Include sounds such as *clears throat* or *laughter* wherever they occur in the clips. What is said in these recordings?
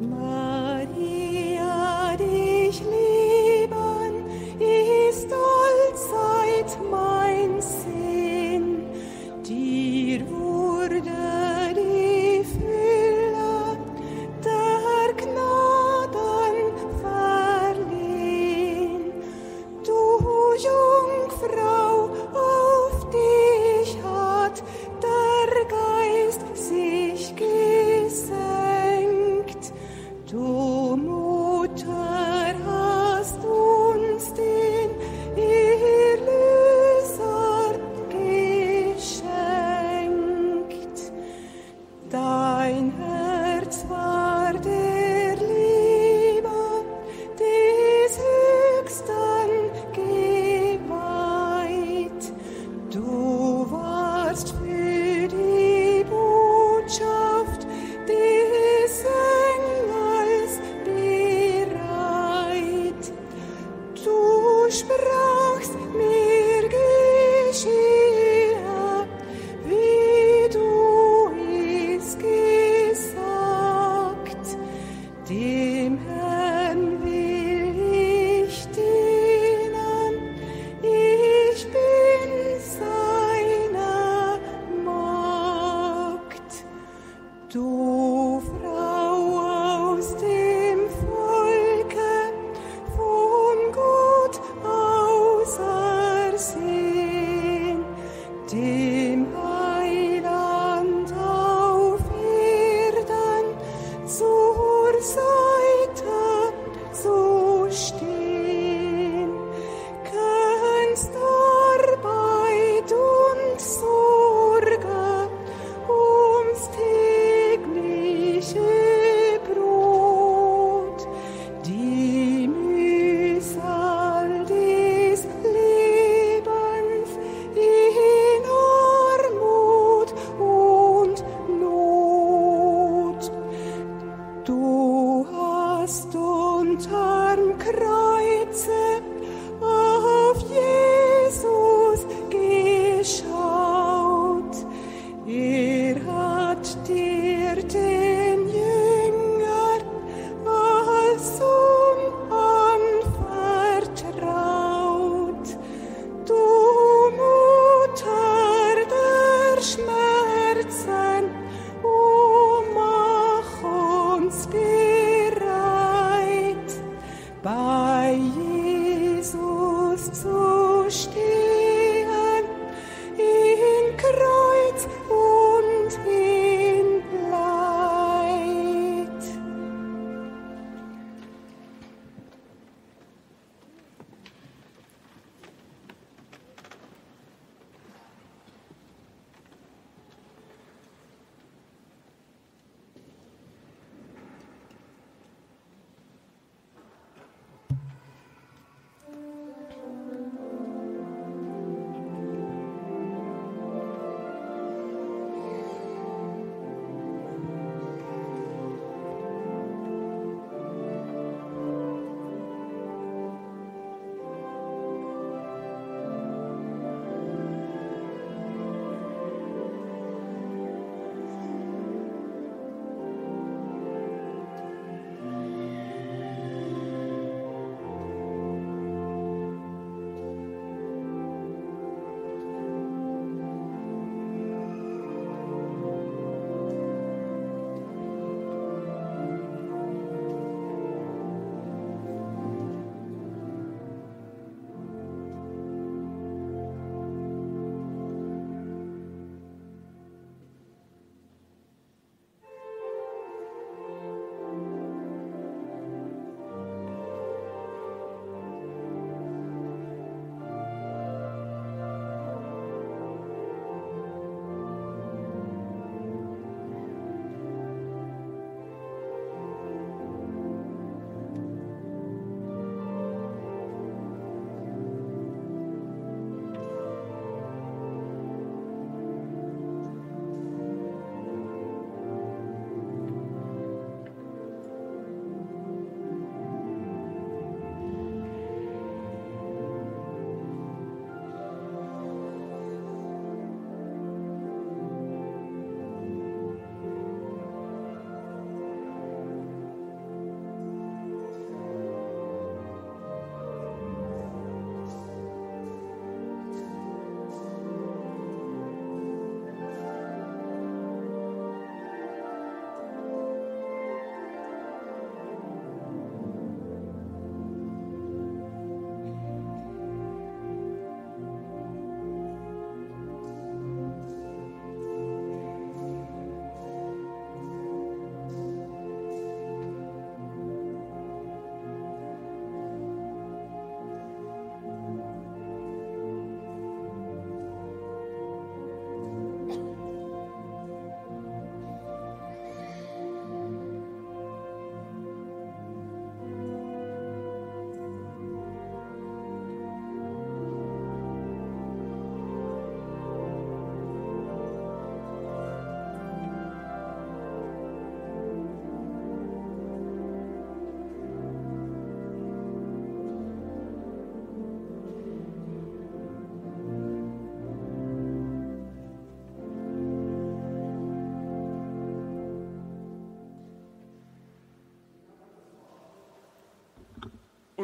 Maria,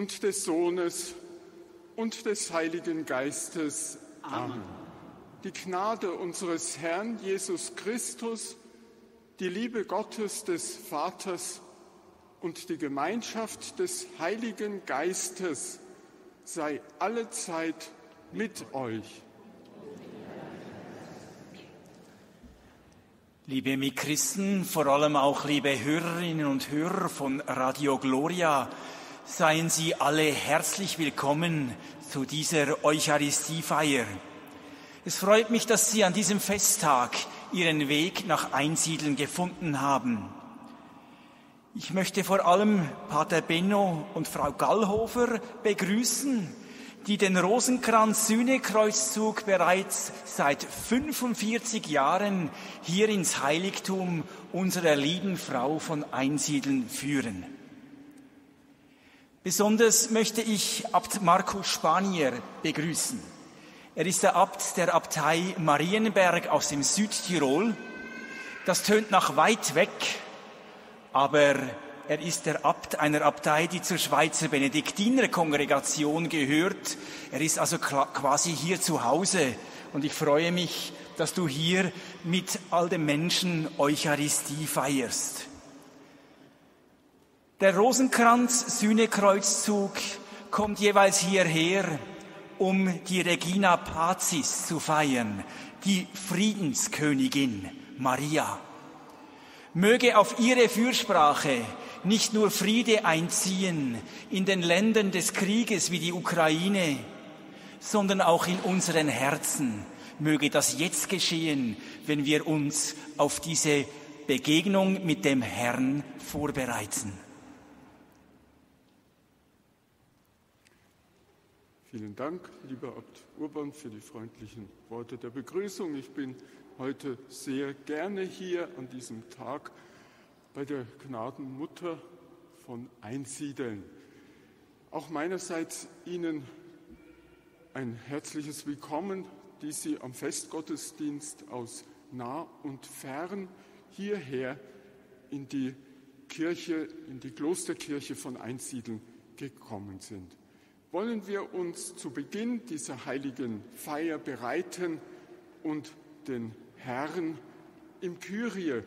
und des Sohnes und des Heiligen Geistes. Amen. Die Gnade unseres Herrn Jesus Christus, die Liebe Gottes des Vaters und die Gemeinschaft des Heiligen Geistes sei allezeit mit euch. Liebe Mitchristen, vor allem auch liebe Hörerinnen und Hörer von Radio Gloria, seien Sie alle herzlich willkommen zu dieser Eucharistiefeier. Es freut mich, dass Sie an diesem Festtag Ihren Weg nach Einsiedeln gefunden haben. Ich möchte vor allem Pater Benno und Frau Gallhofer begrüßen, die den Rosenkranz-Sühnekreuzzug bereits seit 45 Jahren hier ins Heiligtum unserer lieben Frau von Einsiedeln führen. Besonders möchte ich Abt Markus Spanier begrüßen. Er ist der Abt der Abtei Marienberg aus dem Südtirol. Das tönt nach weit weg, aber er ist der Abt einer Abtei, die zur Schweizer Benediktinerkongregation gehört. Er ist also quasi hier zu Hause. Und ich freue mich, dass du hier mit all den Menschen Eucharistie feierst. Der Rosenkranz-Sühnekreuzzug kommt jeweils hierher, um die Regina Pazis zu feiern, die Friedenskönigin Maria. Möge auf ihre Fürsprache nicht nur Friede einziehen in den Ländern des Krieges wie die Ukraine, sondern auch in unseren Herzen. Möge das jetzt geschehen, wenn wir uns auf diese Begegnung mit dem Herrn vorbereiten. Vielen Dank, lieber Abt Urban, für die freundlichen Worte der Begrüßung. Ich bin heute sehr gerne hier an diesem Tag bei der Gnadenmutter von Einsiedeln. Auch meinerseits Ihnen ein herzliches Willkommen, die Sie am Festgottesdienst aus nah und fern hierher in die Kirche, in die Klosterkirche von Einsiedeln gekommen sind. Wollen wir uns zu Beginn dieser heiligen Feier bereiten und den Herrn im Kyrie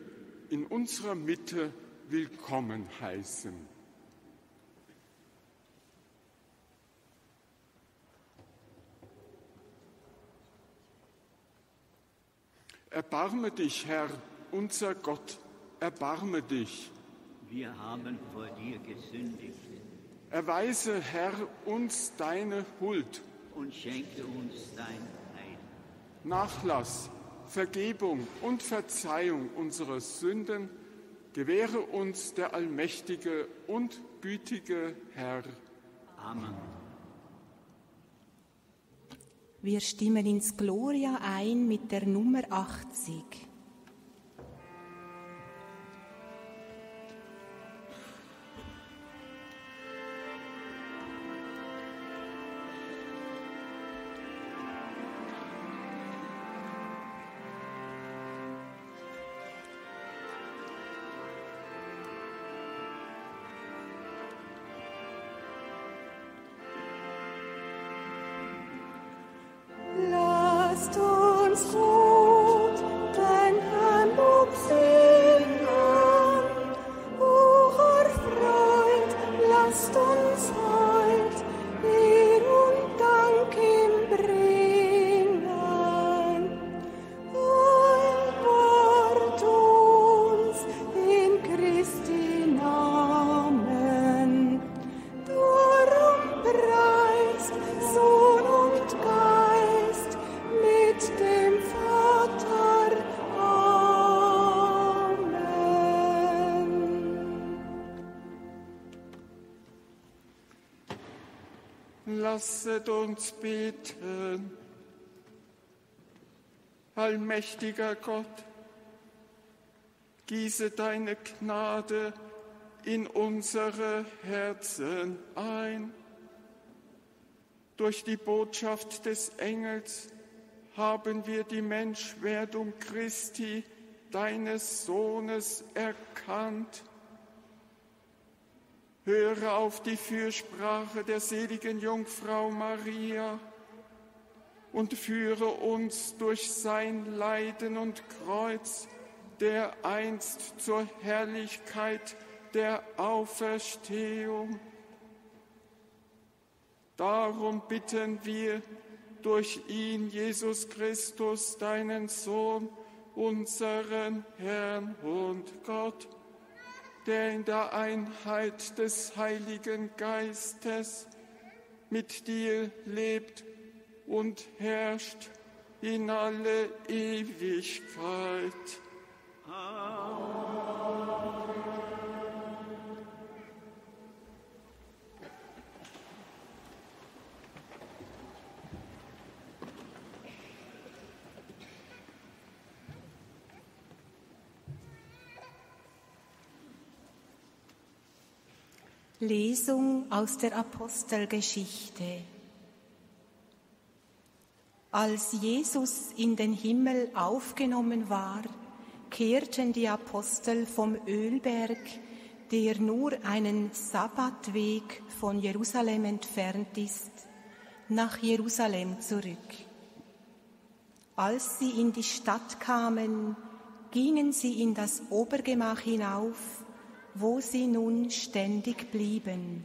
in unserer Mitte willkommen heißen. Erbarme dich, Herr, unser Gott, erbarme dich. Wir haben vor dir gesündigt. Erweise, Herr, uns deine Huld. Und schenke uns dein Heil. Nachlass, Vergebung und Verzeihung unserer Sünden gewähre uns der allmächtige und gütige Herr. Amen. Wir stimmen ins Gloria ein mit der Nummer 80. Lasset uns beten. Allmächtiger Gott, gieße deine Gnade in unsere Herzen ein. Durch die Botschaft des Engels haben wir die Menschwerdung Christi, deines Sohnes, erkannt Höre auf die Fürsprache der seligen Jungfrau Maria und führe uns durch sein Leiden und Kreuz, der einst zur Herrlichkeit der Auferstehung. Darum bitten wir durch ihn, Jesus Christus, deinen Sohn, unseren Herrn und Gott, der in der Einheit des Heiligen Geistes mit dir lebt und herrscht in alle Ewigkeit. Lesung aus der Apostelgeschichte. Als Jesus in den Himmel aufgenommen war, kehrten die Apostel vom Ölberg, der nur einen Sabbatweg von Jerusalem entfernt ist, nach Jerusalem zurück. Als sie in die Stadt kamen, gingen sie in das Obergemach hinauf, wo sie nun ständig blieben.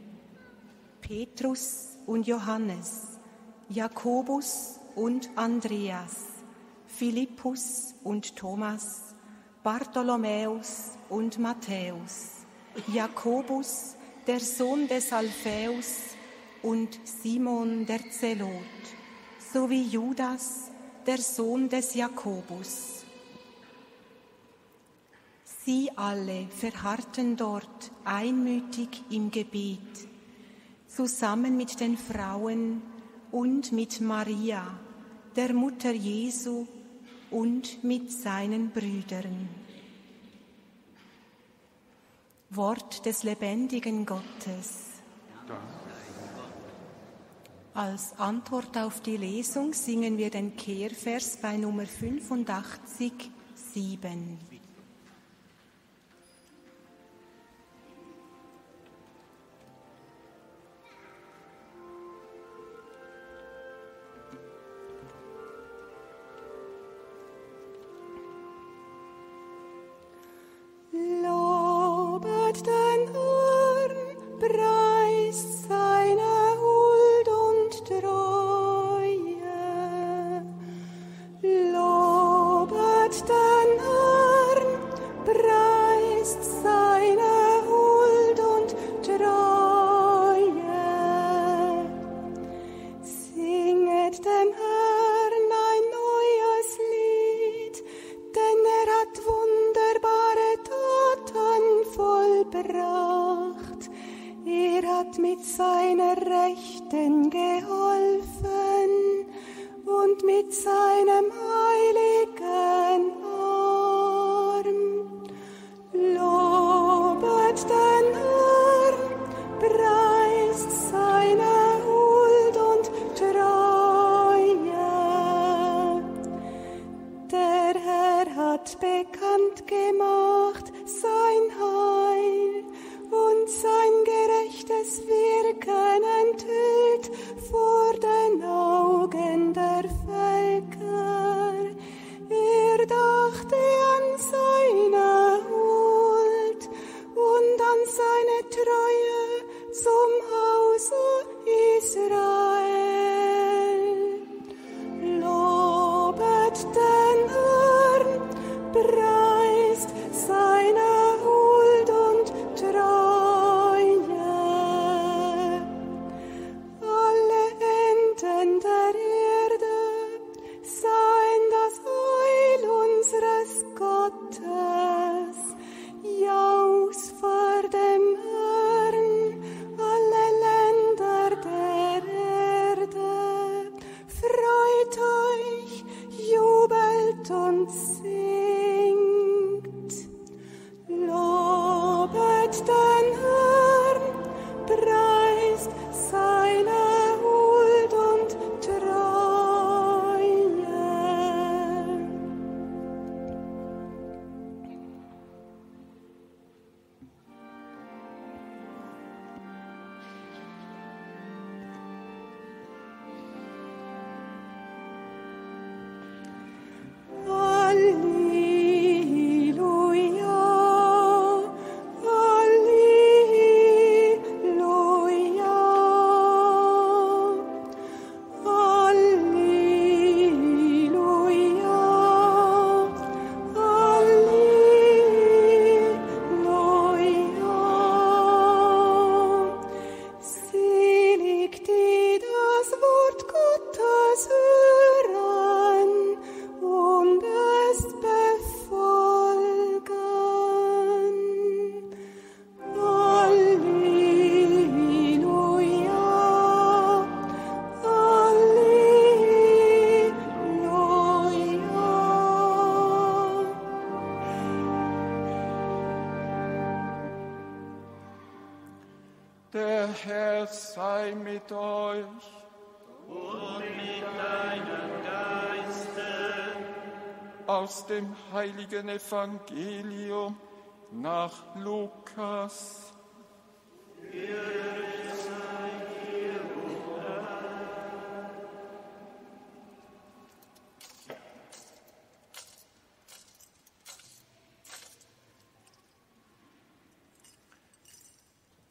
Petrus und Johannes, Jakobus und Andreas, Philippus und Thomas, Bartholomäus und Matthäus, Jakobus, der Sohn des Alphaeus und Simon der Zelot, sowie Judas, der Sohn des Jakobus. Sie alle verharrten dort einmütig im Gebet, zusammen mit den Frauen und mit Maria, der Mutter Jesu und mit seinen Brüdern. Wort des lebendigen Gottes. Als Antwort auf die Lesung singen wir den Kehrvers bei Nummer 85, 7. denn er hat wunderbare thaten vollbracht. Er hat mit seiner Aus dem heiligen Evangelium nach Lukas.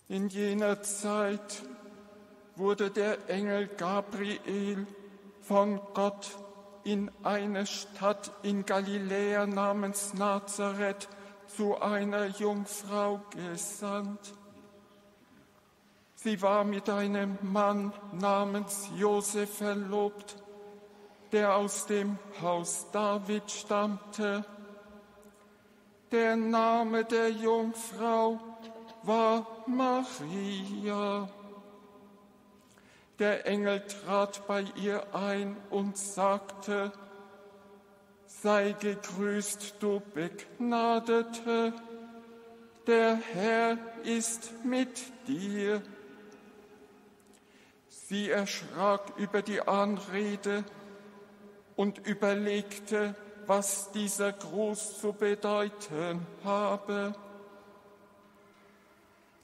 In jener Zeit wurde der Engel Gabriel von Gott in eine Stadt in Galiläa namens Nazareth zu einer Jungfrau gesandt. Sie war mit einem Mann namens Josef verlobt, der aus dem Haus David stammte. Der Name der Jungfrau war Maria. Der Engel trat bei ihr ein und sagte, sei gegrüßt, du Begnadete, der Herr ist mit dir. Sie erschrak über die Anrede und überlegte, was dieser Gruß zu bedeuten habe.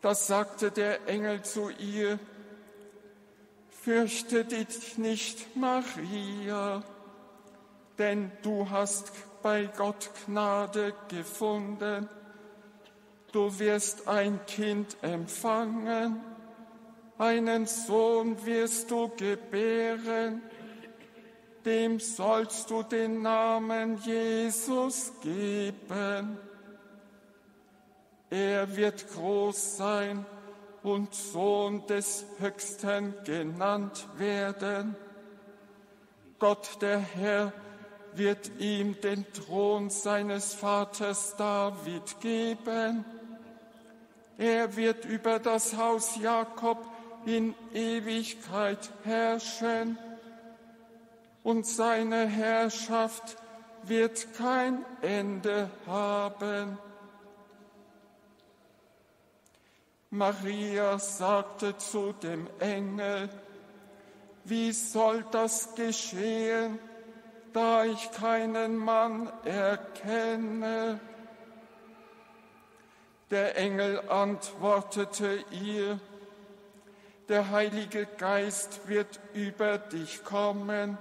Da sagte der Engel zu ihr, Fürchte dich nicht, Maria, denn du hast bei Gott Gnade gefunden. Du wirst ein Kind empfangen, einen Sohn wirst du gebären, dem sollst du den Namen Jesus geben. Er wird groß sein und Sohn des Höchsten genannt werden. Gott der Herr wird ihm den Thron seines Vaters David geben. Er wird über das Haus Jakob in Ewigkeit herrschen und seine Herrschaft wird kein Ende haben. Maria sagte zu dem Engel, wie soll das geschehen, da ich keinen Mann erkenne? Der Engel antwortete ihr, der Heilige Geist wird über dich kommen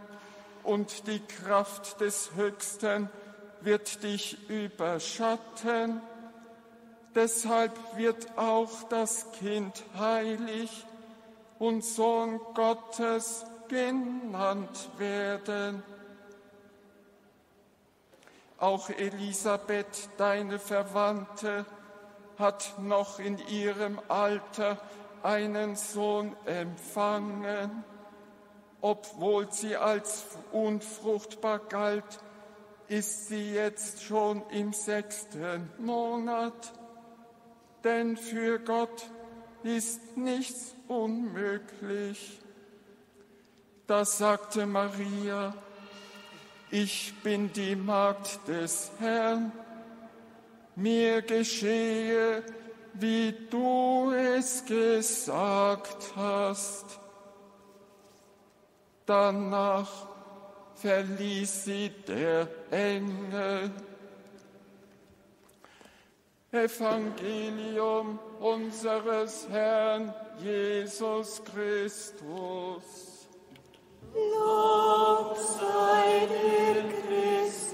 und die Kraft des Höchsten wird dich überschatten. Deshalb wird auch das Kind heilig und Sohn Gottes genannt werden. Auch Elisabeth, deine Verwandte, hat noch in ihrem Alter einen Sohn empfangen, obwohl sie als unfruchtbar galt, ist sie jetzt schon im sechsten Monat denn für Gott ist nichts unmöglich. Da sagte Maria, ich bin die Magd des Herrn, mir geschehe, wie du es gesagt hast. Danach verließ sie der Engel. Evangelium unseres Herrn Jesus Christus. Lob sei dir, Christus.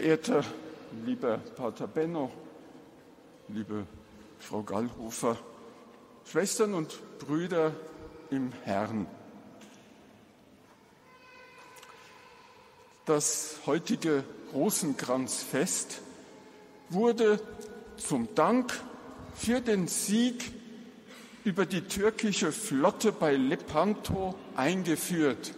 Verehrter lieber Pater Benno, liebe Frau Gallhofer, Schwestern und Brüder im Herrn. Das heutige Rosenkranzfest wurde zum Dank für den Sieg über die türkische Flotte bei Lepanto eingeführt.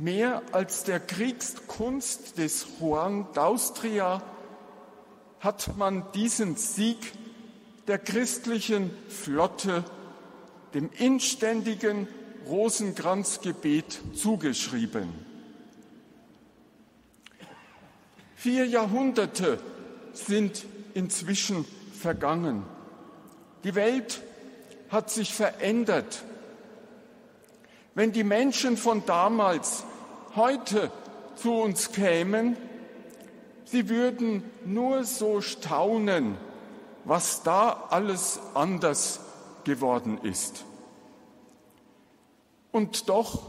Mehr als der Kriegskunst des Juan d'Austria hat man diesen Sieg der christlichen Flotte dem inständigen Rosenkranzgebet zugeschrieben. Vier Jahrhunderte sind inzwischen vergangen. Die Welt hat sich verändert. Wenn die Menschen von damals heute zu uns kämen, sie würden nur so staunen, was da alles anders geworden ist. Und doch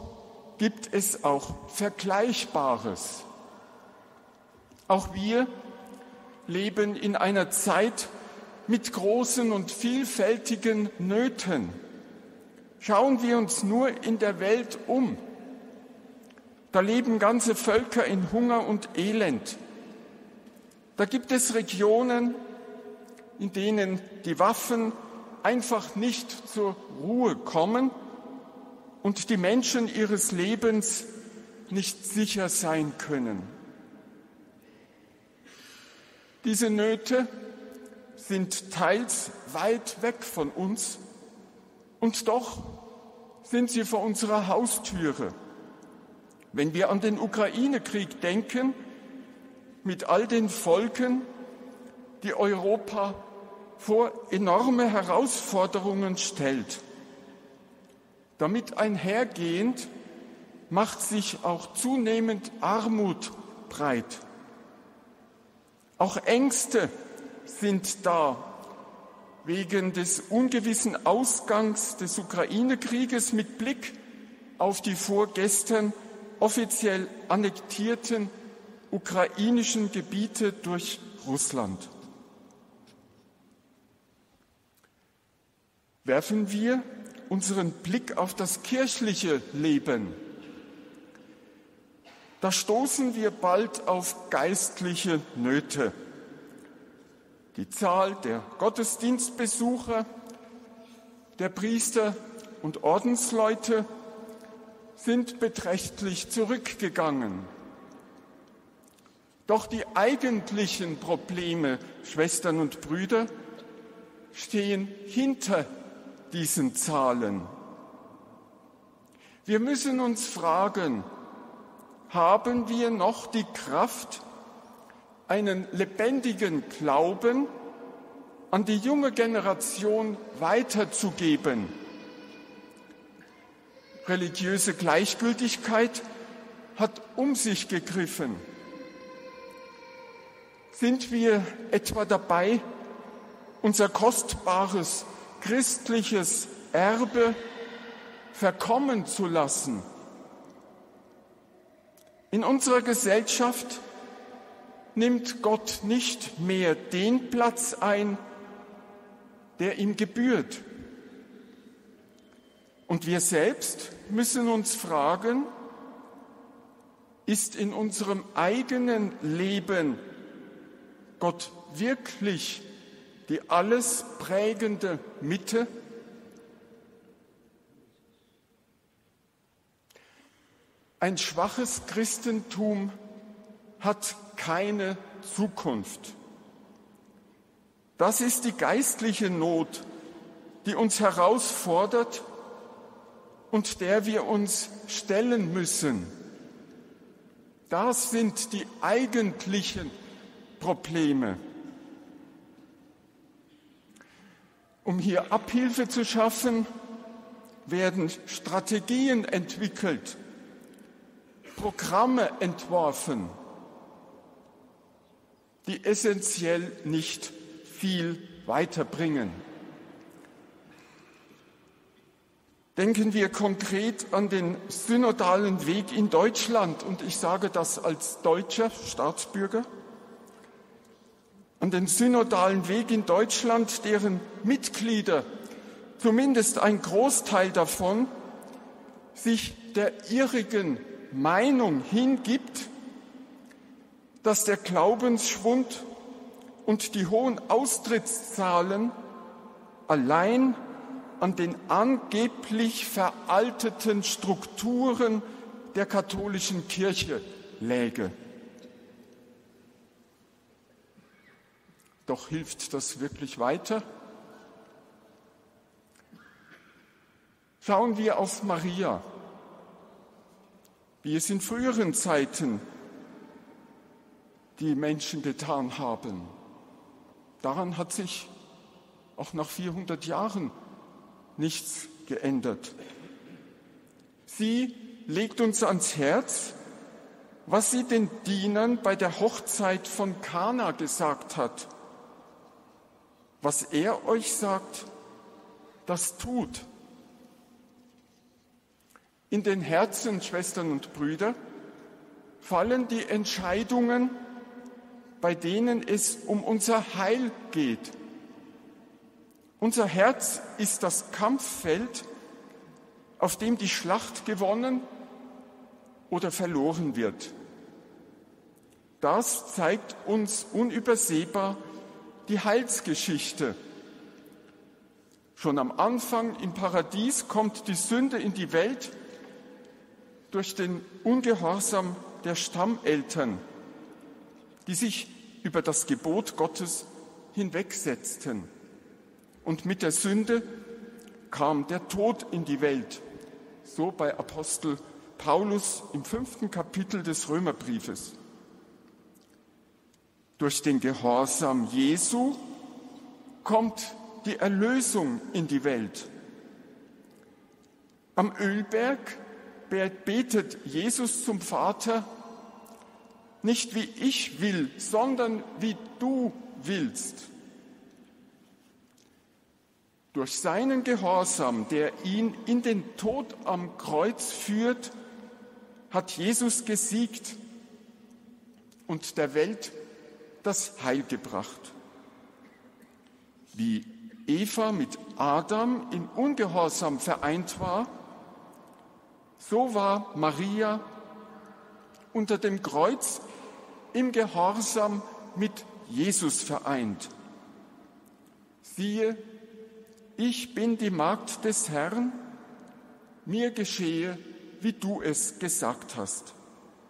gibt es auch Vergleichbares. Auch wir leben in einer Zeit mit großen und vielfältigen Nöten. Schauen wir uns nur in der Welt um. Da leben ganze Völker in Hunger und Elend. Da gibt es Regionen, in denen die Waffen einfach nicht zur Ruhe kommen und die Menschen ihres Lebens nicht sicher sein können. Diese Nöte sind teils weit weg von uns und doch sind sie vor unserer Haustüre. Wenn wir an den Ukraine-Krieg denken, mit all den Volken, die Europa vor enorme Herausforderungen stellt. Damit einhergehend macht sich auch zunehmend Armut breit. Auch Ängste sind da wegen des ungewissen Ausgangs des Ukraine-Krieges mit Blick auf die vorgestern offiziell annektierten ukrainischen Gebiete durch Russland. Werfen wir unseren Blick auf das kirchliche Leben. Da stoßen wir bald auf geistliche Nöte. Die Zahl der Gottesdienstbesucher, der Priester und Ordensleute sind beträchtlich zurückgegangen. Doch die eigentlichen Probleme, Schwestern und Brüder, stehen hinter diesen Zahlen. Wir müssen uns fragen, haben wir noch die Kraft, einen lebendigen Glauben an die junge Generation weiterzugeben? Religiöse Gleichgültigkeit hat um sich gegriffen. Sind wir etwa dabei, unser kostbares christliches Erbe verkommen zu lassen? In unserer Gesellschaft nimmt Gott nicht mehr den Platz ein, der ihm gebührt. Und wir selbst müssen uns fragen, ist in unserem eigenen Leben Gott wirklich die alles prägende Mitte? Ein schwaches Christentum hat keine Zukunft. Das ist die geistliche Not, die uns herausfordert und der wir uns stellen müssen. Das sind die eigentlichen Probleme. Um hier Abhilfe zu schaffen, werden Strategien entwickelt, Programme entworfen, die essentiell nicht viel weiterbringen. Denken wir konkret an den synodalen Weg in Deutschland, und ich sage das als deutscher Staatsbürger. An den synodalen Weg in Deutschland, deren Mitglieder, zumindest ein Großteil davon, sich der irrigen Meinung hingibt, dass der Glaubensschwund und die hohen Austrittszahlen allein an den angeblich veralteten Strukturen der katholischen Kirche läge. Doch hilft das wirklich weiter? Schauen wir auf Maria, wie es in früheren Zeiten die Menschen getan haben. Daran hat sich auch nach 400 Jahren nichts geändert. Sie legt uns ans Herz, was sie den Dienern bei der Hochzeit von Kana gesagt hat. Was er euch sagt, das tut. In den Herzen, Schwestern und Brüder, fallen die Entscheidungen, bei denen es um unser Heil geht. Unser Herz ist das Kampffeld, auf dem die Schlacht gewonnen oder verloren wird. Das zeigt uns unübersehbar die Heilsgeschichte. Schon am Anfang im Paradies kommt die Sünde in die Welt durch den Ungehorsam der Stammeltern, die sich über das Gebot Gottes hinwegsetzten. Und mit der Sünde kam der Tod in die Welt, so bei Apostel Paulus im fünften Kapitel des Römerbriefes. Durch den Gehorsam Jesu kommt die Erlösung in die Welt. Am Ölberg betet Jesus zum Vater, nicht wie ich will, sondern wie du willst. Durch seinen Gehorsam, der ihn in den Tod am Kreuz führt, hat Jesus gesiegt und der Welt das Heil gebracht. Wie Eva mit Adam in Ungehorsam vereint war, so war Maria unter dem Kreuz im Gehorsam mit Jesus vereint. Siehe, ich bin die Magd des Herrn, mir geschehe, wie du es gesagt hast,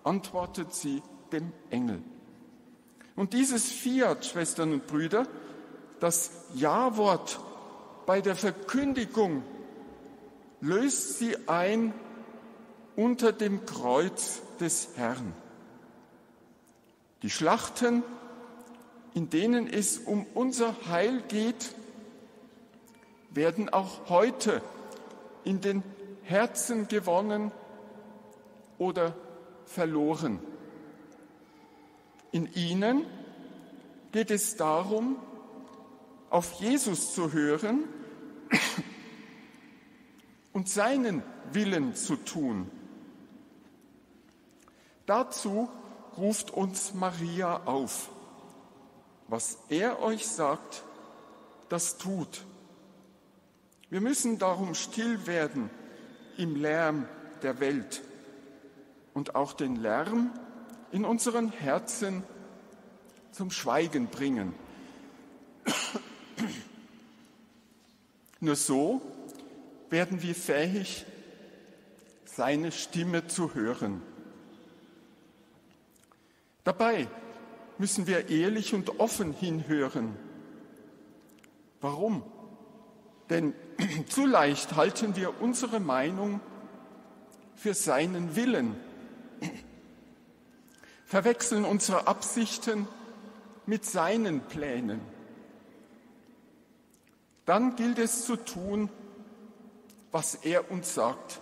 antwortet sie dem Engel. Und dieses Fiat, Schwestern und Brüder, das Ja-Wort bei der Verkündigung löst sie ein unter dem Kreuz des Herrn. Die Schlachten, in denen es um unser Heil geht, werden auch heute in den Herzen gewonnen oder verloren. In ihnen geht es darum, auf Jesus zu hören *coughs* und seinen Willen zu tun. Dazu ruft uns Maria auf. Was er euch sagt, das tut. Wir müssen darum still werden im Lärm der Welt und auch den Lärm in unseren Herzen zum Schweigen bringen. Nur so werden wir fähig, seine Stimme zu hören. Dabei müssen wir ehrlich und offen hinhören. Warum? Denn *clears throat* zu leicht halten wir unsere Meinung für seinen Willen *clears throat* verwechseln unsere Absichten mit seinen Plänen. Dann gilt es zu tun, was er uns sagt.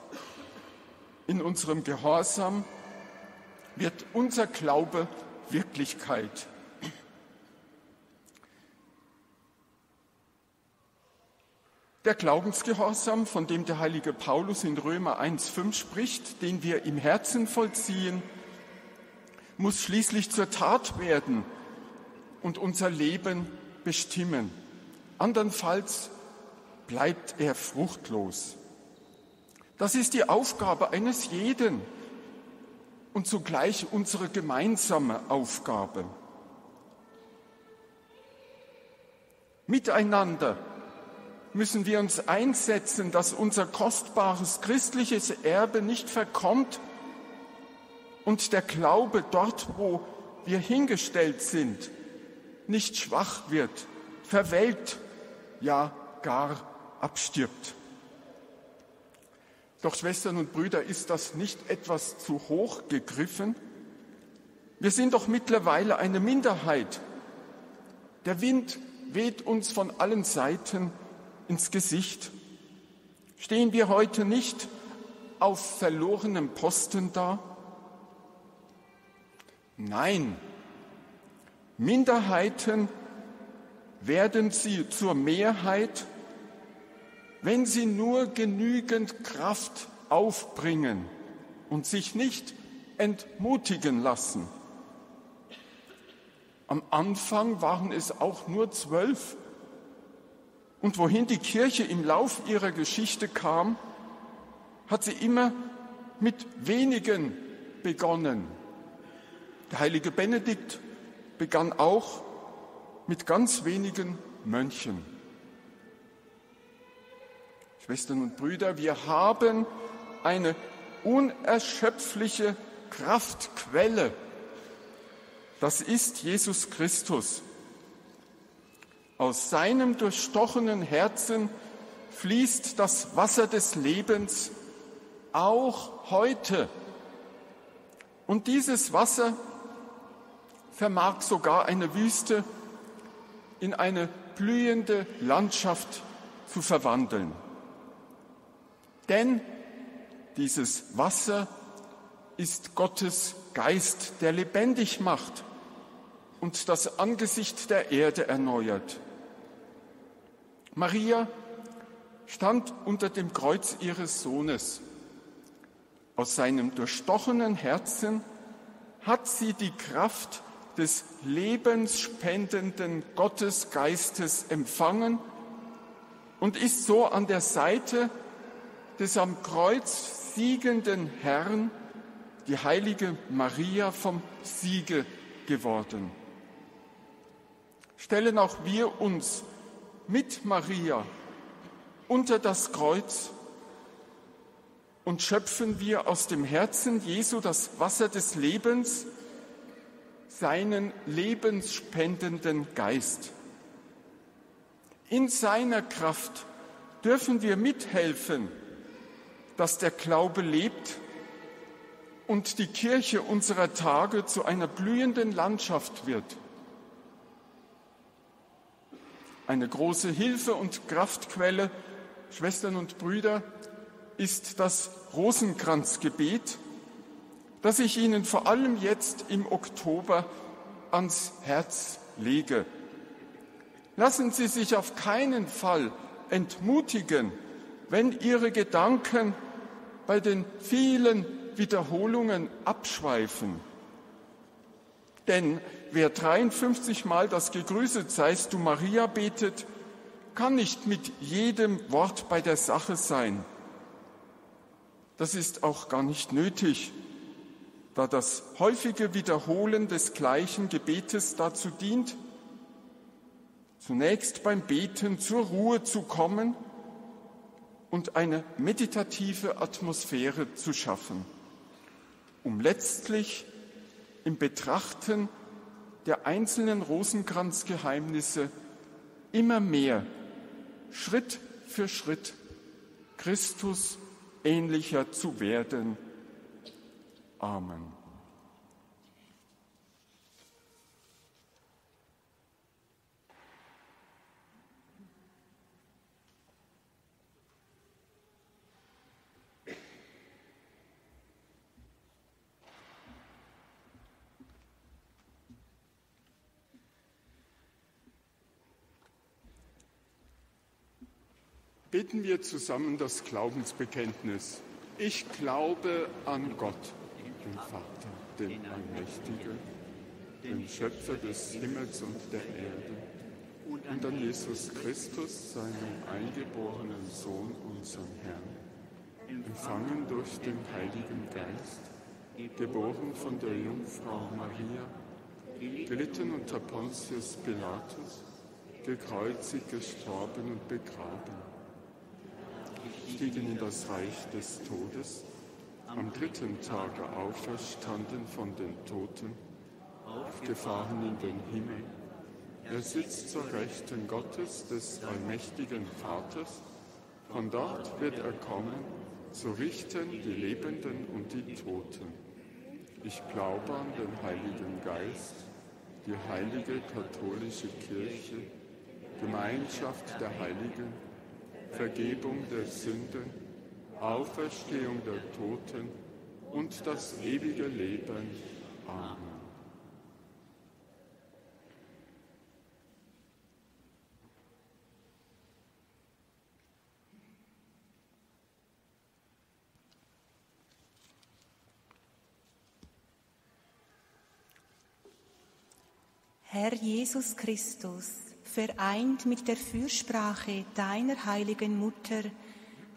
In unserem Gehorsam wird unser Glaube Wirklichkeit. Der Glaubensgehorsam, von dem der heilige Paulus in Römer 1.5 spricht, den wir im Herzen vollziehen, muss schließlich zur Tat werden und unser Leben bestimmen. Andernfalls bleibt er fruchtlos. Das ist die Aufgabe eines jeden, und zugleich unsere gemeinsame Aufgabe. Miteinander müssen wir uns einsetzen, dass unser kostbares christliches Erbe nicht verkommt und der Glaube dort, wo wir hingestellt sind, nicht schwach wird, verwelkt, ja gar abstirbt. Doch Schwestern und Brüder, ist das nicht etwas zu hoch gegriffen? Wir sind doch mittlerweile eine Minderheit. Der Wind weht uns von allen Seiten ins Gesicht. Stehen wir heute nicht auf verlorenem Posten da? Nein, Minderheiten werden sie zur Mehrheit, wenn sie nur genügend Kraft aufbringen und sich nicht entmutigen lassen. Am Anfang waren es auch nur zwölf. Und wohin die Kirche im Lauf ihrer Geschichte kam, hat sie immer mit wenigen begonnen. Der heilige Benedikt begann auch mit ganz wenigen Mönchen. Schwestern und Brüder, wir haben eine unerschöpfliche Kraftquelle. Das ist Jesus Christus. Aus seinem durchstochenen Herzen fließt das Wasser des Lebens auch heute. Und dieses Wasser vermag sogar eine Wüste in eine blühende Landschaft zu verwandeln. Denn dieses Wasser ist Gottes Geist, der lebendig macht und das Angesicht der Erde erneuert. Maria stand unter dem Kreuz ihres Sohnes. Aus seinem durchstochenen Herzen hat sie die Kraft des lebensspendenden Gottesgeistes empfangen und ist so an der Seite des am Kreuz siegenden Herrn, die heilige Maria vom Siege geworden. Stellen auch wir uns mit Maria unter das Kreuz und schöpfen wir aus dem Herzen Jesu das Wasser des Lebens, seinen lebensspendenden Geist. In seiner Kraft dürfen wir mithelfen, dass der Glaube lebt und die Kirche unserer Tage zu einer blühenden Landschaft wird. Eine große Hilfe und Kraftquelle, Schwestern und Brüder, ist das Rosenkranzgebet, das ich Ihnen vor allem jetzt im Oktober ans Herz lege. Lassen Sie sich auf keinen Fall entmutigen, wenn Ihre Gedanken bei den vielen Wiederholungen abschweifen. Denn wer 53 Mal das Gegrüßet seist du Maria betet, kann nicht mit jedem Wort bei der Sache sein. Das ist auch gar nicht nötig, da das häufige Wiederholen des gleichen Gebetes dazu dient, zunächst beim Beten zur Ruhe zu kommen und eine meditative Atmosphäre zu schaffen, um letztlich im Betrachten der einzelnen Rosenkranzgeheimnisse immer mehr Schritt für Schritt Christus ähnlicher zu werden. Amen. Beten wir zusammen das Glaubensbekenntnis. Ich glaube an Gott, den Vater, den Allmächtigen, den Schöpfer des Himmels und der Erde, und an Jesus Christus, seinen eingeborenen Sohn, unseren Herrn, empfangen durch den Heiligen Geist, geboren von der Jungfrau Maria, gelitten unter Pontius Pilatus, gekreuzigt, gestorben und begraben, stiegen in das Reich des Todes, am dritten Tage auferstanden von den Toten, aufgefahren in den Himmel. Er sitzt zur Rechten Gottes des allmächtigen Vaters. Von dort wird er kommen, zu richten die Lebenden und die Toten. Ich glaube an den Heiligen Geist, die heilige katholische Kirche, Gemeinschaft der Heiligen, Vergebung der Sünden, Auferstehung der Toten und das ewige Leben. Amen. Herr Jesus Christus, vereint mit der Fürsprache deiner heiligen Mutter,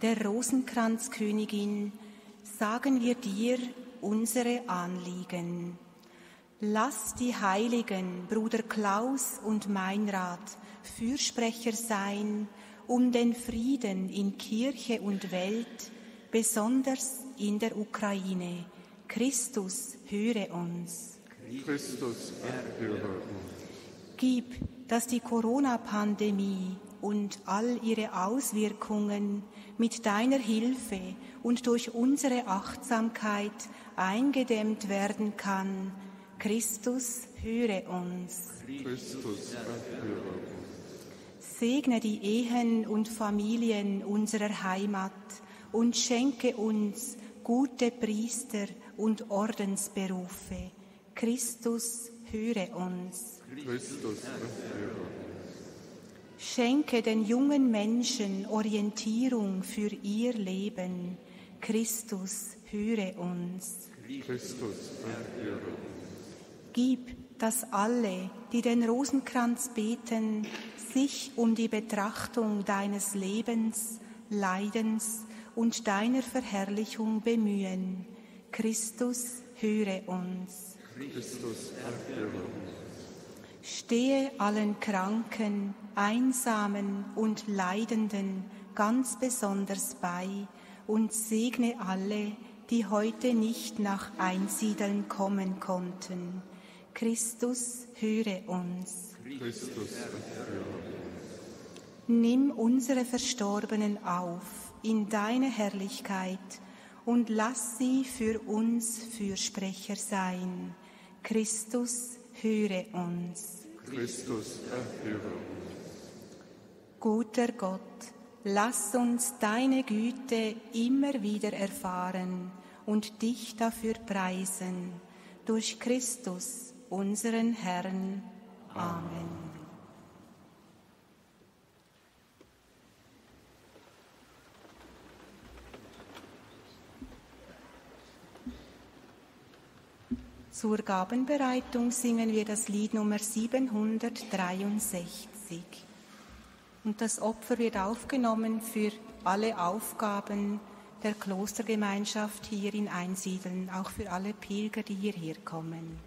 der Rosenkranzkönigin, sagen wir dir unsere Anliegen. Lass die Heiligen, Bruder Klaus und Meinrad, Fürsprecher sein, um den Frieden in Kirche und Welt, besonders in der Ukraine. Christus, höre uns. Christus, erhöre uns. Gib, dass die Corona-Pandemie und all ihre Auswirkungen mit deiner Hilfe und durch unsere Achtsamkeit eingedämmt werden kann. Christus, höre uns. Christus, erhöre uns. Segne die Ehen und Familien unserer Heimat und schenke uns gute Priester und Ordensberufe. Christus, höre uns. Christus, uns. Schenke den jungen Menschen Orientierung für ihr Leben. Christus, höre uns. Christus, uns. Gib, dass alle, die den Rosenkranz beten, sich um die Betrachtung deines Lebens, Leidens und deiner Verherrlichung bemühen. Christus, höre uns. Christus, erhöre uns. Stehe allen Kranken, Einsamen und Leidenden ganz besonders bei und segne alle, die heute nicht nach Einsiedeln kommen konnten. Christus, höre uns. Christus, erhöre uns. Nimm unsere Verstorbenen auf in deine Herrlichkeit und lass sie für uns Fürsprecher sein. Christus, höre uns. Christus, erhöre uns. Guter Gott, lass uns deine Güte immer wieder erfahren und dich dafür preisen. Durch Christus, unseren Herrn. Amen. Zur Gabenbereitung singen wir das Lied Nummer 763. Und das Opfer wird aufgenommen für alle Aufgaben der Klostergemeinschaft hier in Einsiedeln, auch für alle Pilger, die hierher kommen.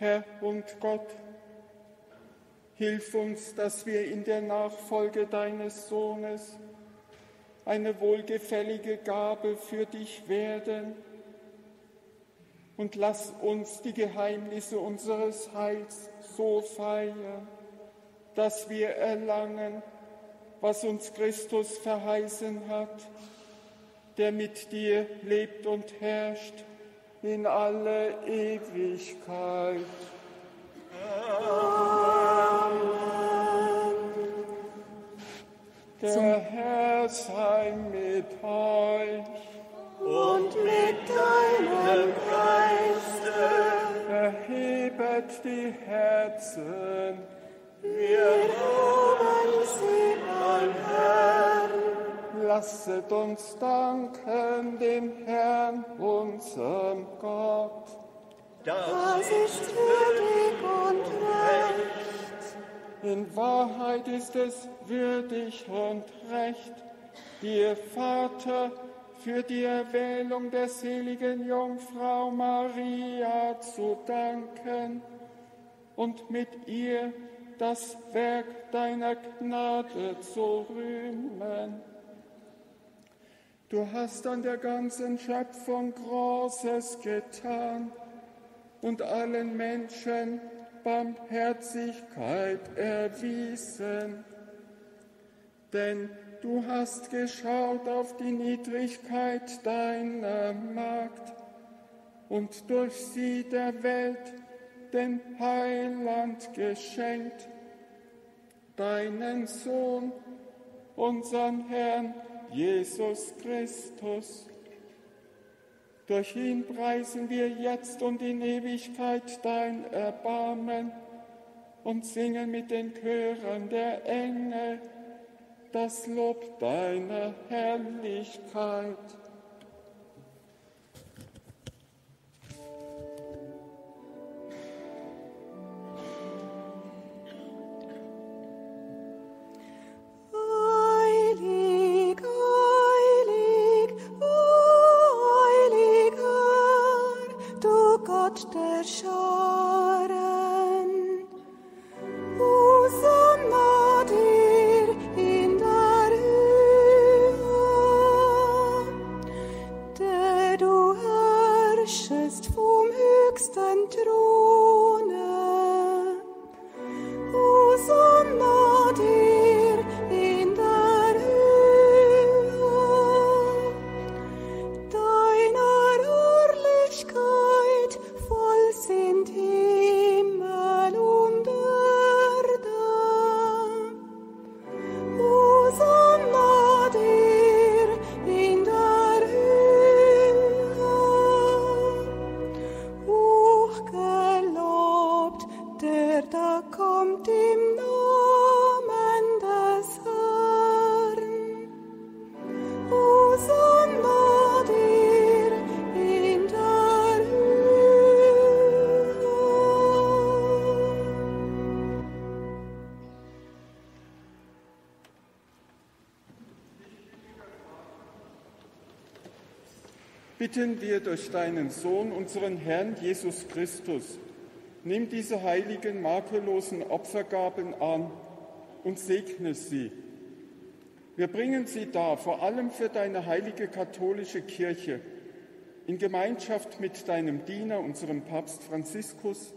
Herr und Gott, hilf uns, dass wir in der Nachfolge deines Sohnes eine wohlgefällige Gabe für dich werden. Und lass uns die Geheimnisse unseres Heils so feiern, dass wir erlangen, was uns Christus verheißen hat, der mit dir lebt und herrscht in alle Ewigkeit. Der Herr sei mit euch und mit deinem Geiste. Erhebet die Herzen. Wir loben sie. Lasset uns danken dem Herrn, unserem Gott. Das ist würdig und recht. In Wahrheit ist es würdig und recht, dir Vater für die Erwählung der seligen Jungfrau Maria zu danken und mit ihr das Werk deiner Gnade zu rühmen. Du hast an der ganzen Schöpfung Großes getan und allen Menschen Barmherzigkeit erwiesen. Denn du hast geschaut auf die Niedrigkeit deiner Magd und durch sie der Welt den Heiland geschenkt, deinen Sohn, unseren Herrn Jesus Christus. Durch ihn preisen wir jetzt und in Ewigkeit dein Erbarmen und singen mit den Chören der Engel das Lob deiner Herrlichkeit. Bitten wir durch deinen Sohn, unseren Herrn Jesus Christus, nimm diese heiligen, makellosen Opfergaben an und segne sie. Wir bringen sie dar, vor allem für deine heilige katholische Kirche, in Gemeinschaft mit deinem Diener, unserem Papst Franziskus,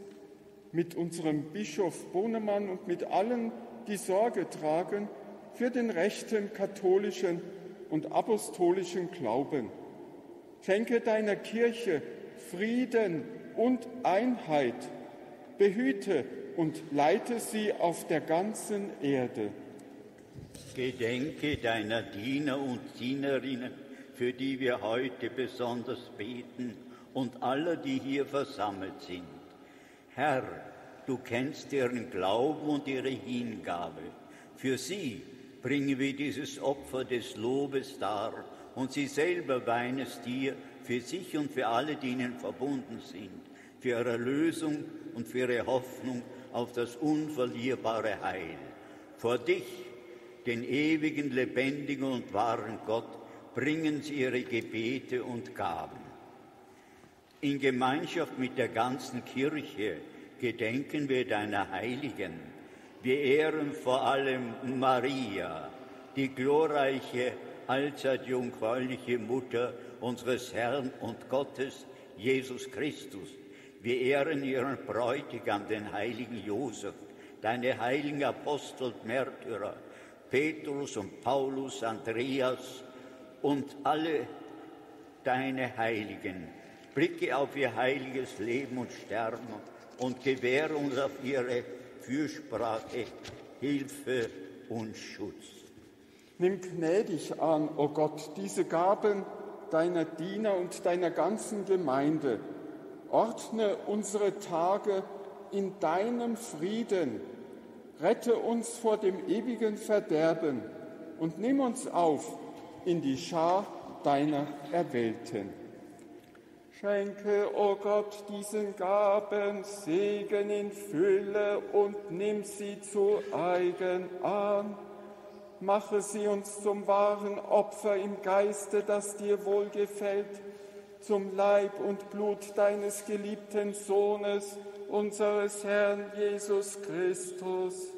mit unserem Bischof Bonemann und mit allen, die Sorge tragen für den rechten katholischen und apostolischen Glauben. Schenke deiner Kirche Frieden und Einheit, behüte und leite sie auf der ganzen Erde. Gedenke deiner Diener und Dienerinnen, für die wir heute besonders beten, und aller, die hier versammelt sind. Herr, du kennst ihren Glauben und ihre Hingabe. Für sie bringen wir dieses Opfer des Lobes dar und sie selber weihen es dir für sich und für alle, die ihnen verbunden sind, für ihre Erlösung und für ihre Hoffnung auf das unverlierbare Heil. Vor dich, den ewigen, lebendigen und wahren Gott, bringen sie ihre Gebete und Gaben. In Gemeinschaft mit der ganzen Kirche gedenken wir deiner Heiligen. Wir ehren vor allem Maria, die glorreiche, allzeit jungfräuliche Mutter unseres Herrn und Gottes, Jesus Christus. Wir ehren ihren Bräutigam, den heiligen Josef, deine heiligen Apostel und Märtyrer, Petrus und Paulus, Andreas und alle deine Heiligen. Blicke auf ihr heiliges Leben und Sterben und gewähre uns auf ihre Fürsprache, Hilfe und Schutz. Nimm gnädig an, o oh Gott, diese Gaben deiner Diener und deiner ganzen Gemeinde. Ordne unsere Tage in deinem Frieden. Rette uns vor dem ewigen Verderben und nimm uns auf in die Schar deiner Erwählten. Schenke, o oh Gott, diesen Gaben Segen in Fülle und nimm sie zu eigen an. Mache sie uns zum wahren Opfer im Geiste, das dir wohlgefällt, zum Leib und Blut deines geliebten Sohnes, unseres Herrn Jesus Christus.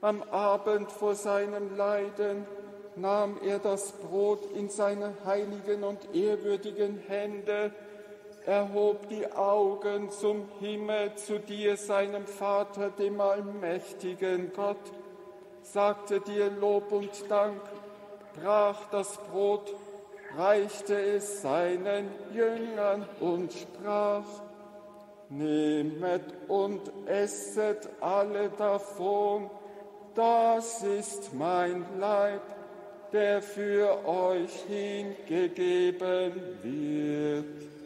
Am Abend vor seinem Leiden nahm er das Brot in seine heiligen und ehrwürdigen Hände, erhob die Augen zum Himmel zu dir, seinem Vater, dem allmächtigen Gott, sagte dir Lob und Dank, brach das Brot, reichte es seinen Jüngern und sprach, Nehmet und esset alle davon, das ist mein Leib der für euch hingegeben wird.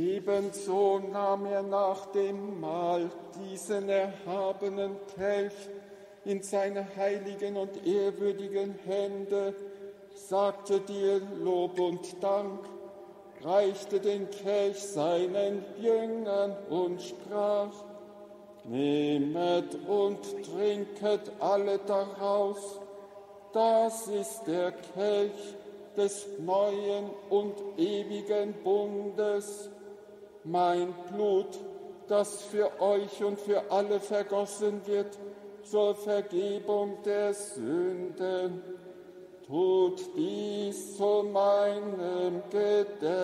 Ebenso nahm er nach dem Mahl diesen erhabenen Kelch in seine heiligen und ehrwürdigen Hände, sagte dir Lob und Dank, reichte den Kelch seinen Jüngern und sprach, Nehmet und trinket alle daraus, das ist der Kelch des neuen und ewigen Bundes, mein Blut, das für euch und für alle vergossen wird zur Vergebung der Sünden tut dies zu meinem Gedächtnis.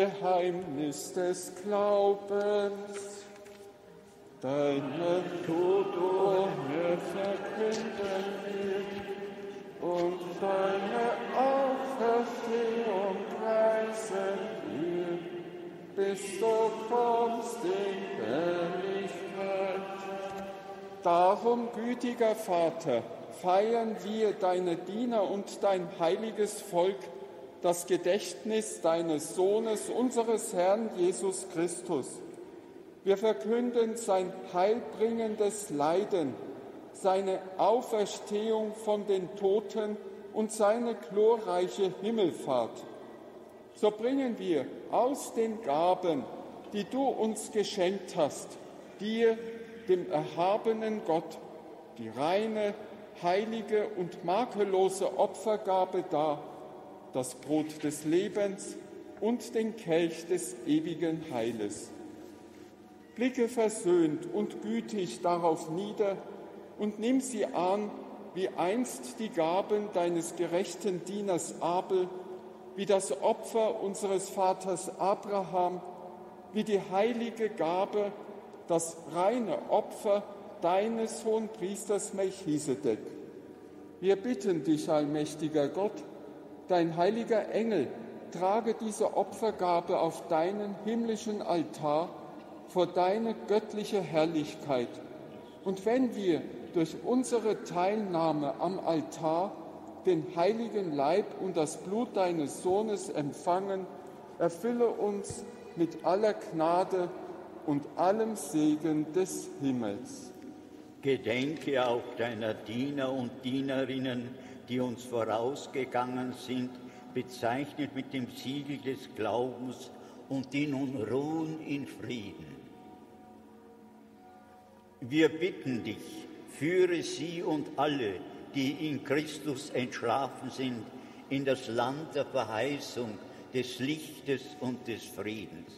Geheimnis des Glaubens, deinen Tod, o Herr, verkünden wir und deine Auferstehung preisen wir, bis du kommst in Herrlichkeit. Darum, gütiger Vater, feiern wir deine Diener und dein heiliges Volk, das Gedächtnis deines Sohnes, unseres Herrn Jesus Christus. Wir verkünden sein heilbringendes Leiden seine Auferstehung von den Toten und seine glorreiche Himmelfahrt. So bringen wir aus den Gaben, die du uns geschenkt hast, dir, dem erhabenen Gott, die reine, heilige und makellose Opfergabe dar, das Brot des Lebens und den Kelch des ewigen Heiles. Blicke versöhnt und gütig darauf nieder, und nimm sie an, wie einst die Gaben deines gerechten Dieners Abel, wie das Opfer unseres Vaters Abraham, wie die heilige Gabe, das reine Opfer deines hohen Priesters Melchisedek. Wir bitten dich, allmächtiger Gott, dein heiliger Engel, trage diese Opfergabe auf deinen himmlischen Altar vor deine göttliche Herrlichkeit. Und wenn wir durch unsere Teilnahme am Altar den heiligen Leib und das Blut deines Sohnes empfangen, erfülle uns mit aller Gnade und allem Segen des Himmels. Gedenke auch deiner Diener und Dienerinnen, die uns vorausgegangen sind, bezeichnet mit dem Siegel des Glaubens und die nun ruhen in Frieden. Wir bitten dich, führe sie und alle, die in Christus entschlafen sind, in das Land der Verheißung, des Lichtes und des Friedens.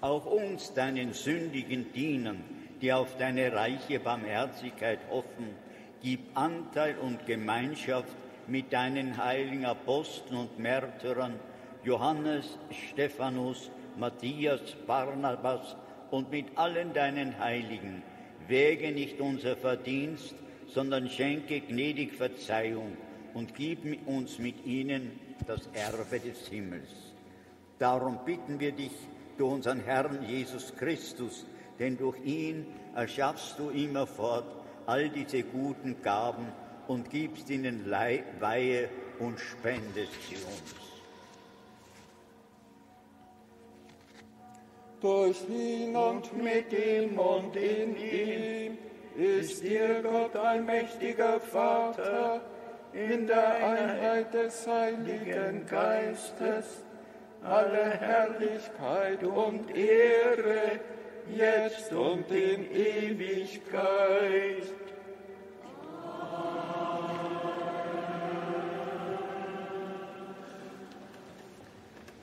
Auch uns, deinen sündigen Dienern, die auf deine reiche Barmherzigkeit hoffen, gib Anteil und Gemeinschaft mit deinen heiligen Aposteln und Märtyrern, Johannes, Stephanus, Matthias, Barnabas und mit allen deinen Heiligen. Wäge nicht unser Verdienst, sondern schenke gnädig Verzeihung und gib uns mit ihnen das Erbe des Himmels. Darum bitten wir dich durch unseren Herrn Jesus Christus, denn durch ihn erschaffst du immerfort all diese guten Gaben und gibst ihnen Weihe und spendest sie uns. Durch ihn und mit ihm und in ihm ist dir Gott ein mächtiger Vater in der Einheit des Heiligen Geistes alle Herrlichkeit und Ehre, jetzt und in Ewigkeit.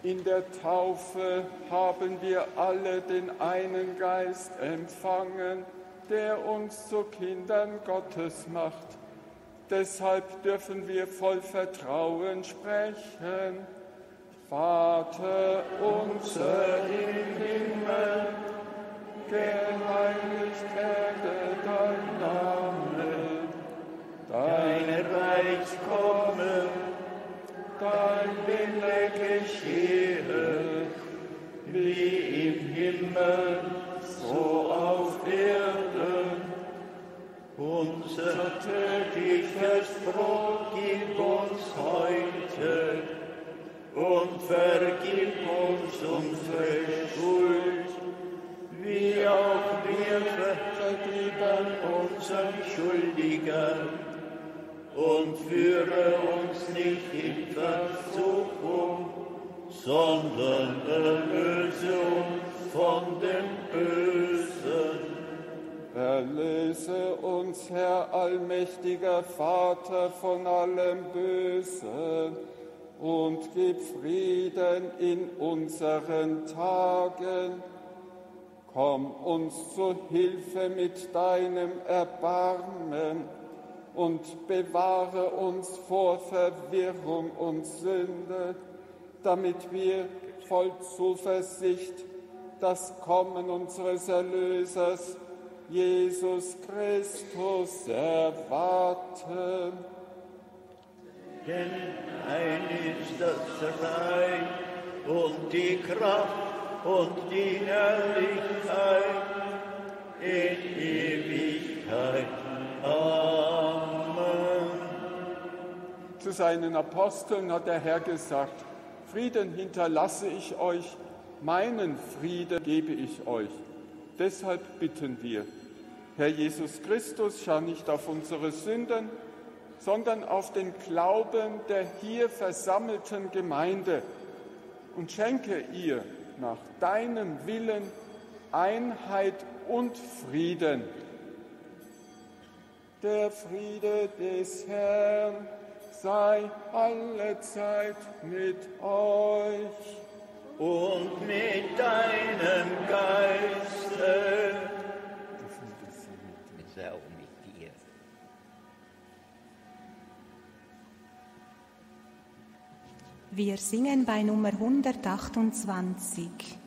In der Taufe haben wir alle den einen Geist empfangen, der uns zu Kindern Gottes macht. Deshalb dürfen wir voll Vertrauen sprechen. Vater unser im Himmel, geheiligt werde dein Name, dein Reich komme, dein Wille geschehe, wie im Himmel, so auf Erden. Unser tägliches Brot gib uns heute und vergib uns unsere Schuld, wie auch wir vergeben unseren Schuldigern. Und führe uns nicht in Versuchung, sondern erlöse uns von dem Bösen. Erlöse uns, Herr allmächtiger Vater, von allem Bösen und gib Frieden in unseren Tagen. Komm uns zu Hilfe mit deinem Erbarmen und bewahre uns vor Verwirrung und Sünde, damit wir voll Zuversicht das Kommen unseres Erlösers, Jesus Christus, erwarten. Denn ein ist das Reich und die Kraft und die Herrlichkeit in Ewigkeit. Amen. Zu seinen Aposteln hat der Herr gesagt, Frieden hinterlasse ich euch, meinen Frieden gebe ich euch. Deshalb bitten wir, Herr Jesus Christus, schau nicht auf unsere Sünden, sondern auf den Glauben der hier versammelten Gemeinde und schenke ihr nach deinem Willen Einheit und Frieden. Der Friede des Herrn sei alle Zeit mit euch. Wir singen bei Nummer 128.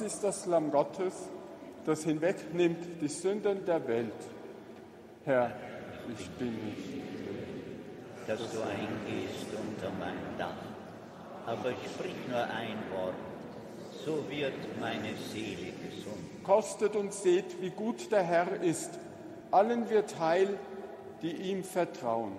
das ist das Lamm Gottes, das hinwegnimmt die Sünden der Welt. Herr, ich bin nicht, dass du eingehst unter mein Dach, aber sprich nur ein Wort, so wird meine Seele gesund. Kostet und seht, wie gut der Herr ist. Allen wird Heil, die ihm vertrauen.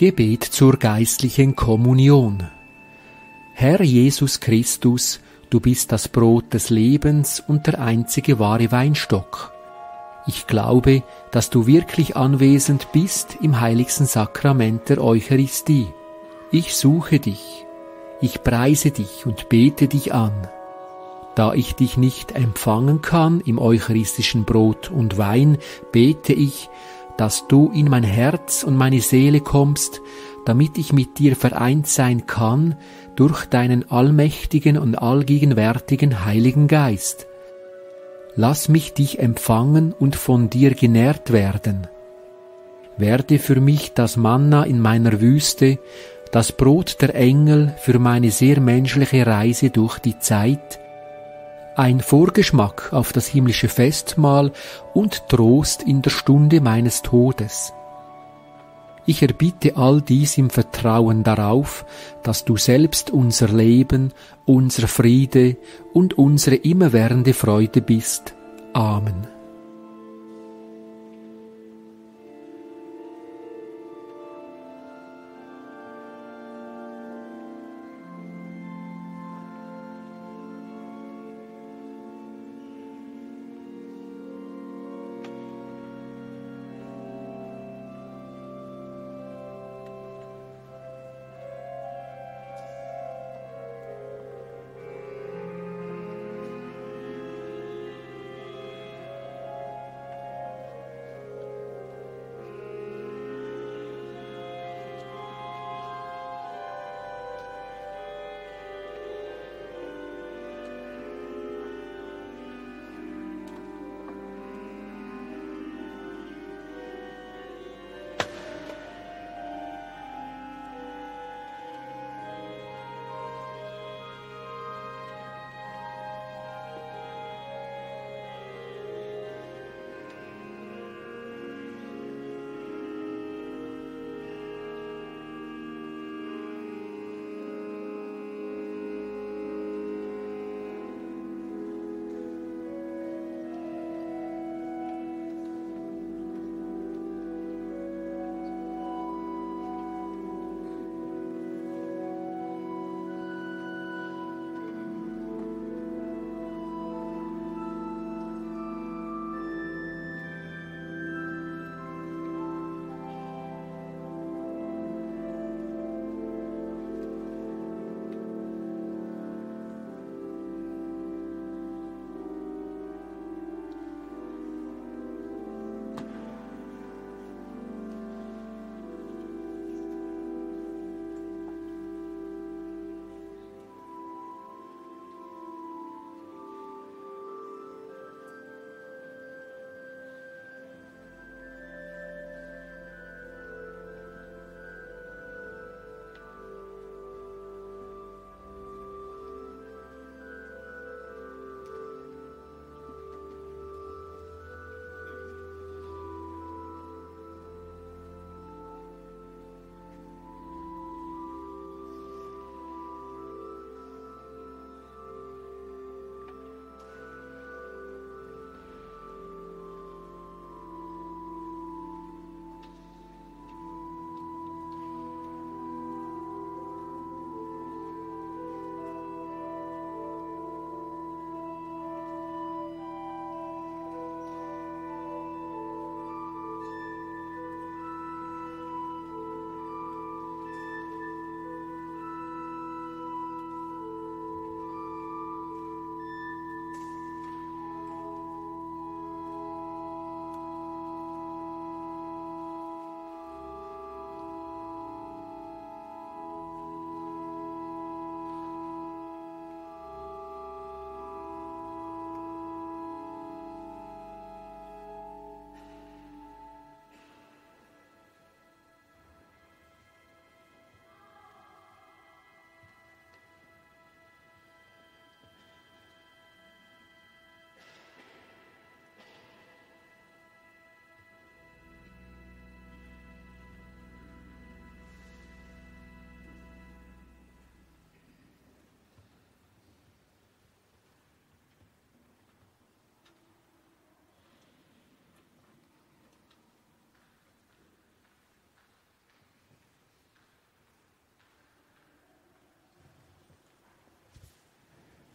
Gebet zur geistlichen Kommunion. Herr Jesus Christus, du bist das Brot des Lebens und der einzige wahre Weinstock. Ich glaube, dass du wirklich anwesend bist im heiligsten Sakrament der Eucharistie. Ich suche dich, ich preise dich und bete dich an. Da ich dich nicht empfangen kann im eucharistischen Brot und Wein, bete ich, dass du in mein Herz und meine Seele kommst, damit ich mit dir vereint sein kann durch deinen allmächtigen und allgegenwärtigen Heiligen Geist. Lass mich dich empfangen und von dir genährt werden. Werde für mich das Manna in meiner Wüste, das Brot der Engel für meine sehr menschliche Reise durch die Zeit, ein Vorgeschmack auf das himmlische Festmahl und Trost in der Stunde meines Todes. Ich erbitte all dies im Vertrauen darauf, dass du selbst unser Leben, unser Friede und unsere immerwährende Freude bist. Amen.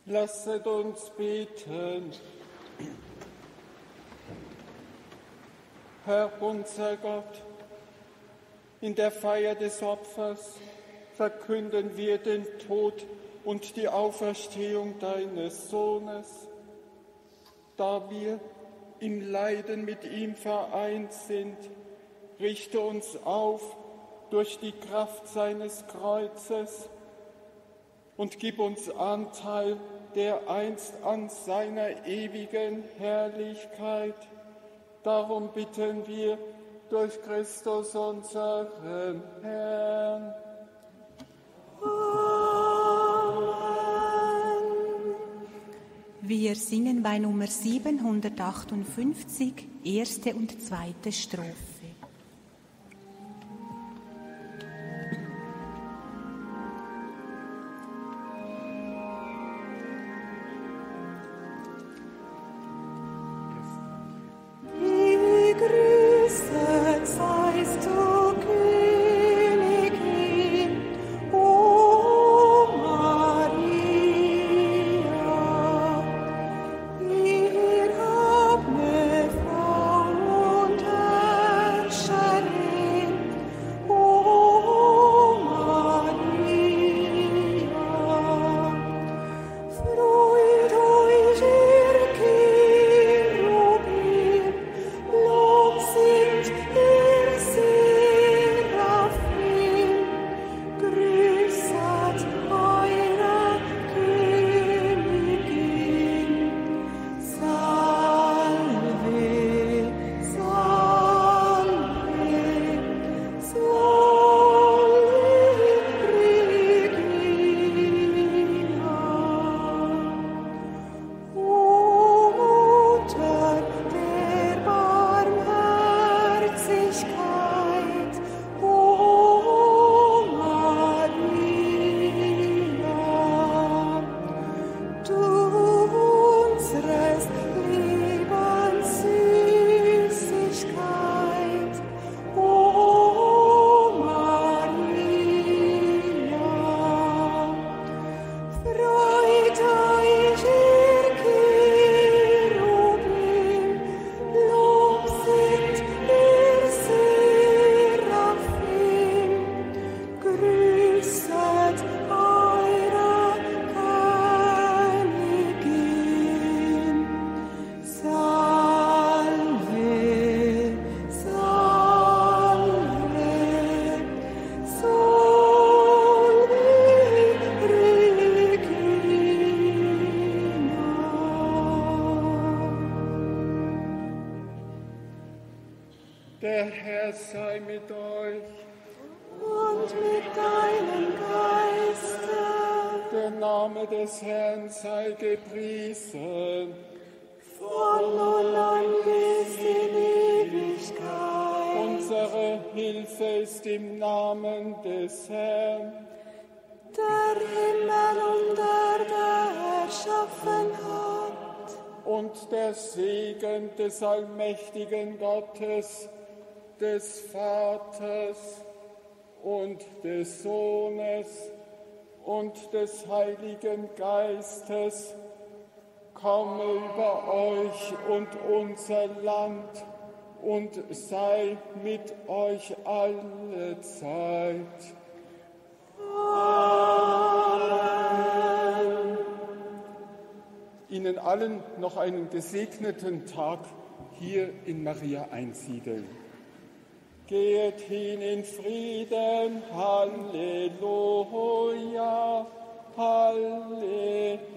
Lasset uns beten. Herr unser Gott, in der Feier des Opfers verkünden wir den Tod und die Auferstehung deines Sohnes, da wir im Leiden mit ihm vereint sind. Richte uns auf durch die Kraft seines Kreuzes und gib uns Anteil, der einst an seiner ewigen Herrlichkeit. Darum bitten wir durch Christus unseren Herrn. Wir singen bei Nummer 758 erste und zweite Strophe. Des allmächtigen Gottes, des Vaters und des Sohnes und des Heiligen Geistes komme über euch und unser Land und sei mit euch alle Zeit. Amen. Ihnen allen noch einen gesegneten Tag hier in Maria einsiedeln. Geht hin in Frieden, Halleluja, Halleluja.